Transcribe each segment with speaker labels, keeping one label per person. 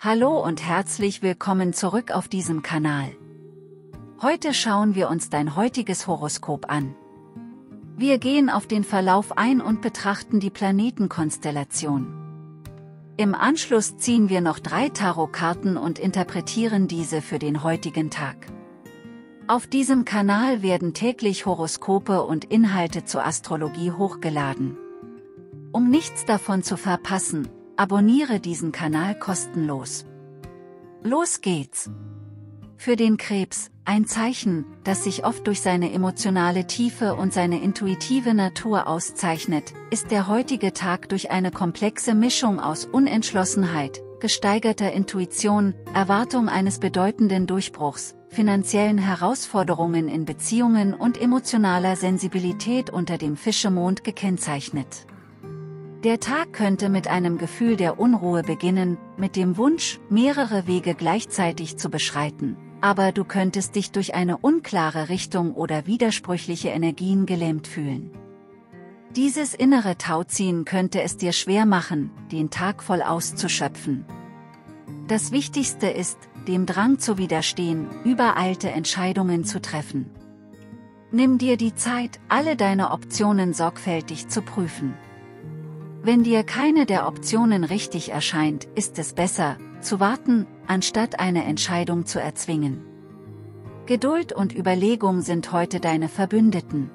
Speaker 1: Hallo und herzlich willkommen zurück auf diesem Kanal. Heute schauen wir uns dein heutiges Horoskop an. Wir gehen auf den Verlauf ein und betrachten die Planetenkonstellation. Im Anschluss ziehen wir noch drei Tarotkarten und interpretieren diese für den heutigen Tag. Auf diesem Kanal werden täglich Horoskope und Inhalte zur Astrologie hochgeladen. Um nichts davon zu verpassen, Abonniere diesen Kanal kostenlos. Los geht's! Für den Krebs, ein Zeichen, das sich oft durch seine emotionale Tiefe und seine intuitive Natur auszeichnet, ist der heutige Tag durch eine komplexe Mischung aus Unentschlossenheit, gesteigerter Intuition, Erwartung eines bedeutenden Durchbruchs, finanziellen Herausforderungen in Beziehungen und emotionaler Sensibilität unter dem Fischemond gekennzeichnet. Der Tag könnte mit einem Gefühl der Unruhe beginnen, mit dem Wunsch, mehrere Wege gleichzeitig zu beschreiten, aber du könntest dich durch eine unklare Richtung oder widersprüchliche Energien gelähmt fühlen. Dieses innere Tauziehen könnte es dir schwer machen, den Tag voll auszuschöpfen. Das Wichtigste ist, dem Drang zu widerstehen, übereilte Entscheidungen zu treffen. Nimm dir die Zeit, alle deine Optionen sorgfältig zu prüfen. Wenn dir keine der Optionen richtig erscheint, ist es besser, zu warten, anstatt eine Entscheidung zu erzwingen. Geduld und Überlegung sind heute deine Verbündeten.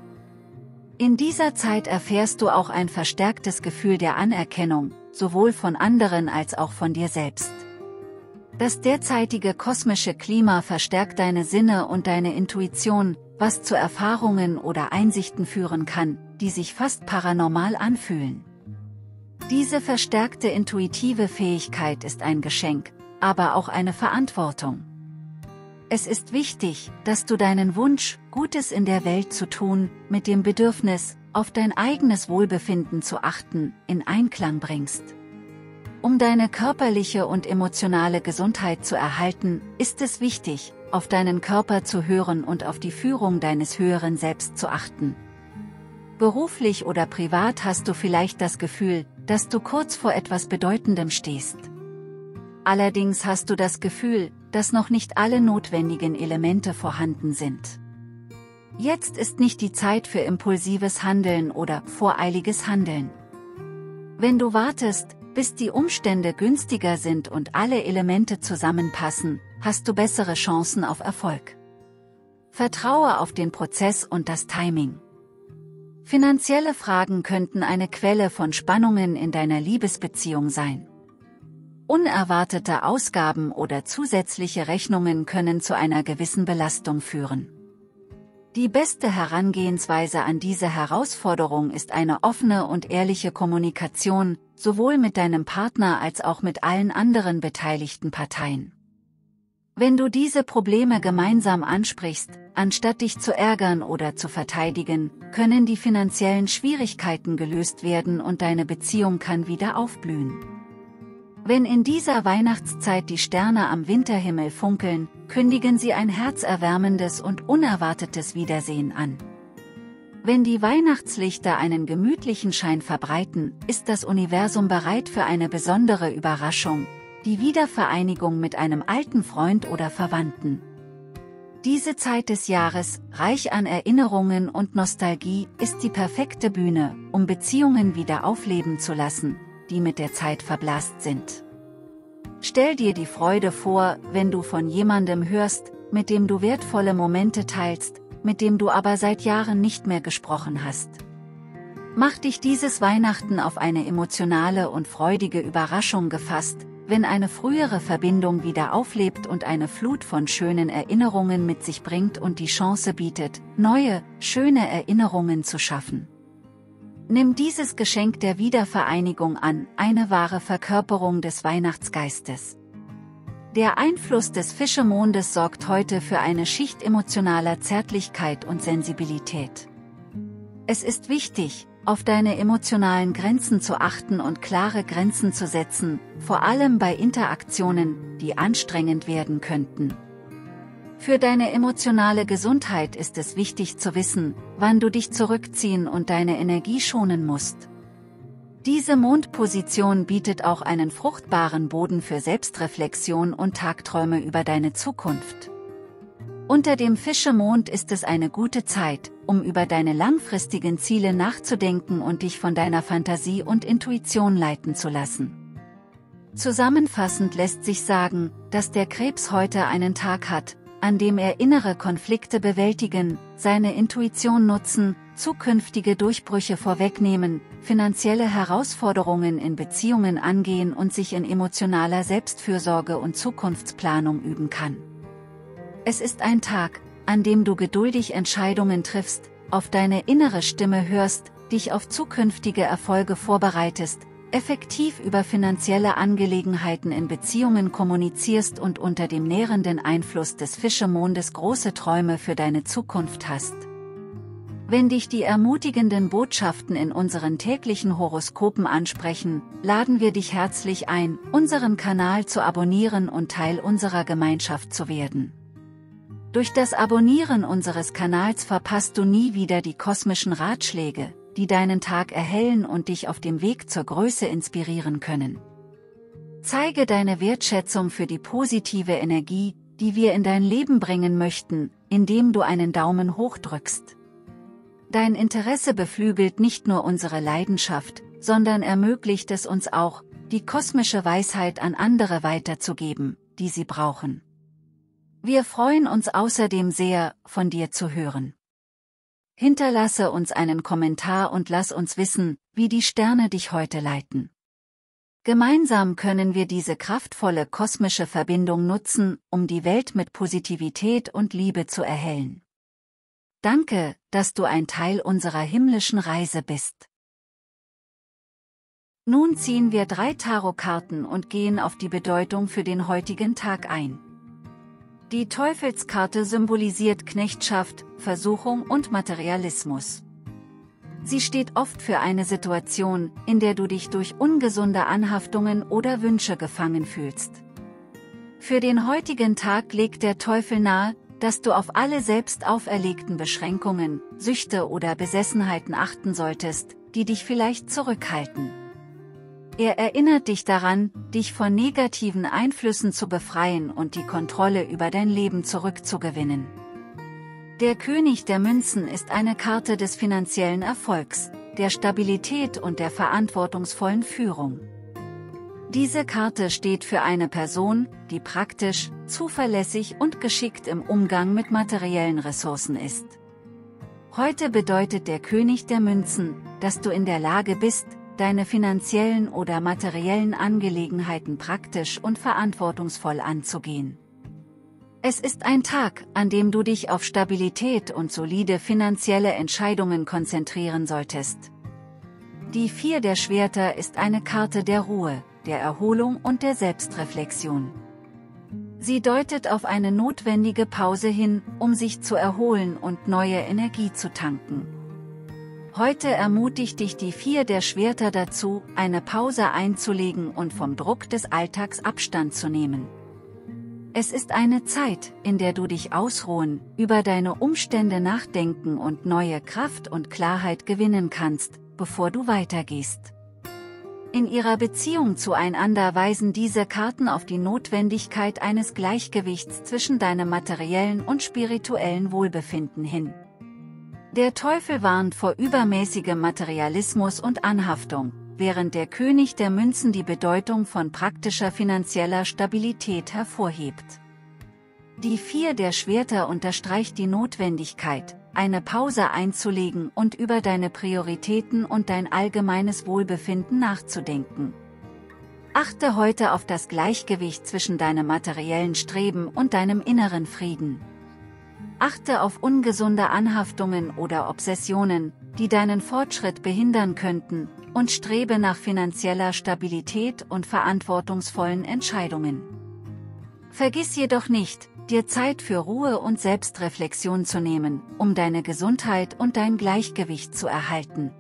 Speaker 1: In dieser Zeit erfährst du auch ein verstärktes Gefühl der Anerkennung, sowohl von anderen als auch von dir selbst. Das derzeitige kosmische Klima verstärkt deine Sinne und deine Intuition, was zu Erfahrungen oder Einsichten führen kann, die sich fast paranormal anfühlen. Diese verstärkte intuitive Fähigkeit ist ein Geschenk, aber auch eine Verantwortung. Es ist wichtig, dass du deinen Wunsch, Gutes in der Welt zu tun, mit dem Bedürfnis, auf dein eigenes Wohlbefinden zu achten, in Einklang bringst. Um deine körperliche und emotionale Gesundheit zu erhalten, ist es wichtig, auf deinen Körper zu hören und auf die Führung deines höheren Selbst zu achten. Beruflich oder privat hast du vielleicht das Gefühl, dass du kurz vor etwas Bedeutendem stehst. Allerdings hast du das Gefühl, dass noch nicht alle notwendigen Elemente vorhanden sind. Jetzt ist nicht die Zeit für impulsives Handeln oder voreiliges Handeln. Wenn du wartest, bis die Umstände günstiger sind und alle Elemente zusammenpassen, hast du bessere Chancen auf Erfolg. Vertraue auf den Prozess und das Timing. Finanzielle Fragen könnten eine Quelle von Spannungen in deiner Liebesbeziehung sein. Unerwartete Ausgaben oder zusätzliche Rechnungen können zu einer gewissen Belastung führen. Die beste Herangehensweise an diese Herausforderung ist eine offene und ehrliche Kommunikation, sowohl mit deinem Partner als auch mit allen anderen beteiligten Parteien. Wenn du diese Probleme gemeinsam ansprichst, anstatt dich zu ärgern oder zu verteidigen, können die finanziellen Schwierigkeiten gelöst werden und deine Beziehung kann wieder aufblühen. Wenn in dieser Weihnachtszeit die Sterne am Winterhimmel funkeln, kündigen sie ein herzerwärmendes und unerwartetes Wiedersehen an. Wenn die Weihnachtslichter einen gemütlichen Schein verbreiten, ist das Universum bereit für eine besondere Überraschung, die Wiedervereinigung mit einem alten Freund oder Verwandten. Diese Zeit des Jahres, reich an Erinnerungen und Nostalgie, ist die perfekte Bühne, um Beziehungen wieder aufleben zu lassen, die mit der Zeit verblasst sind. Stell dir die Freude vor, wenn du von jemandem hörst, mit dem du wertvolle Momente teilst, mit dem du aber seit Jahren nicht mehr gesprochen hast. Mach dich dieses Weihnachten auf eine emotionale und freudige Überraschung gefasst, wenn eine frühere Verbindung wieder auflebt und eine Flut von schönen Erinnerungen mit sich bringt und die Chance bietet, neue, schöne Erinnerungen zu schaffen. Nimm dieses Geschenk der Wiedervereinigung an, eine wahre Verkörperung des Weihnachtsgeistes. Der Einfluss des Fischemondes sorgt heute für eine Schicht emotionaler Zärtlichkeit und Sensibilität. Es ist wichtig, auf deine emotionalen Grenzen zu achten und klare Grenzen zu setzen, vor allem bei Interaktionen, die anstrengend werden könnten. Für deine emotionale Gesundheit ist es wichtig zu wissen, wann du dich zurückziehen und deine Energie schonen musst. Diese Mondposition bietet auch einen fruchtbaren Boden für Selbstreflexion und Tagträume über deine Zukunft. Unter dem Fischemond ist es eine gute Zeit, um über deine langfristigen Ziele nachzudenken und dich von deiner Fantasie und Intuition leiten zu lassen. Zusammenfassend lässt sich sagen, dass der Krebs heute einen Tag hat, an dem er innere Konflikte bewältigen, seine Intuition nutzen, zukünftige Durchbrüche vorwegnehmen, finanzielle Herausforderungen in Beziehungen angehen und sich in emotionaler Selbstfürsorge und Zukunftsplanung üben kann. Es ist ein Tag, an dem du geduldig Entscheidungen triffst, auf deine innere Stimme hörst, dich auf zukünftige Erfolge vorbereitest, effektiv über finanzielle Angelegenheiten in Beziehungen kommunizierst und unter dem nährenden Einfluss des Fischemondes große Träume für deine Zukunft hast. Wenn dich die ermutigenden Botschaften in unseren täglichen Horoskopen ansprechen, laden wir dich herzlich ein, unseren Kanal zu abonnieren und Teil unserer Gemeinschaft zu werden. Durch das Abonnieren unseres Kanals verpasst du nie wieder die kosmischen Ratschläge, die deinen Tag erhellen und dich auf dem Weg zur Größe inspirieren können. Zeige deine Wertschätzung für die positive Energie, die wir in dein Leben bringen möchten, indem du einen Daumen hoch drückst. Dein Interesse beflügelt nicht nur unsere Leidenschaft, sondern ermöglicht es uns auch, die kosmische Weisheit an andere weiterzugeben, die sie brauchen. Wir freuen uns außerdem sehr, von dir zu hören. Hinterlasse uns einen Kommentar und lass uns wissen, wie die Sterne dich heute leiten. Gemeinsam können wir diese kraftvolle kosmische Verbindung nutzen, um die Welt mit Positivität und Liebe zu erhellen. Danke, dass du ein Teil unserer himmlischen Reise bist. Nun ziehen wir drei Tarotkarten und gehen auf die Bedeutung für den heutigen Tag ein. Die Teufelskarte symbolisiert Knechtschaft, Versuchung und Materialismus. Sie steht oft für eine Situation, in der du dich durch ungesunde Anhaftungen oder Wünsche gefangen fühlst. Für den heutigen Tag legt der Teufel nahe, dass du auf alle selbst auferlegten Beschränkungen, Süchte oder Besessenheiten achten solltest, die dich vielleicht zurückhalten. Er erinnert dich daran, dich von negativen Einflüssen zu befreien und die Kontrolle über dein Leben zurückzugewinnen. Der König der Münzen ist eine Karte des finanziellen Erfolgs, der Stabilität und der verantwortungsvollen Führung. Diese Karte steht für eine Person, die praktisch, zuverlässig und geschickt im Umgang mit materiellen Ressourcen ist. Heute bedeutet der König der Münzen, dass du in der Lage bist, deine finanziellen oder materiellen Angelegenheiten praktisch und verantwortungsvoll anzugehen. Es ist ein Tag, an dem du dich auf Stabilität und solide finanzielle Entscheidungen konzentrieren solltest. Die Vier der Schwerter ist eine Karte der Ruhe, der Erholung und der Selbstreflexion. Sie deutet auf eine notwendige Pause hin, um sich zu erholen und neue Energie zu tanken. Heute ermutigt dich die Vier der Schwerter dazu, eine Pause einzulegen und vom Druck des Alltags Abstand zu nehmen. Es ist eine Zeit, in der du dich ausruhen, über deine Umstände nachdenken und neue Kraft und Klarheit gewinnen kannst, bevor du weitergehst. In ihrer Beziehung zueinander weisen diese Karten auf die Notwendigkeit eines Gleichgewichts zwischen deinem materiellen und spirituellen Wohlbefinden hin. Der Teufel warnt vor übermäßigem Materialismus und Anhaftung, während der König der Münzen die Bedeutung von praktischer finanzieller Stabilität hervorhebt. Die Vier der Schwerter unterstreicht die Notwendigkeit, eine Pause einzulegen und über deine Prioritäten und dein allgemeines Wohlbefinden nachzudenken. Achte heute auf das Gleichgewicht zwischen deinem materiellen Streben und deinem inneren Frieden. Achte auf ungesunde Anhaftungen oder Obsessionen, die deinen Fortschritt behindern könnten, und strebe nach finanzieller Stabilität und verantwortungsvollen Entscheidungen. Vergiss jedoch nicht, dir Zeit für Ruhe und Selbstreflexion zu nehmen, um deine Gesundheit und dein Gleichgewicht zu erhalten.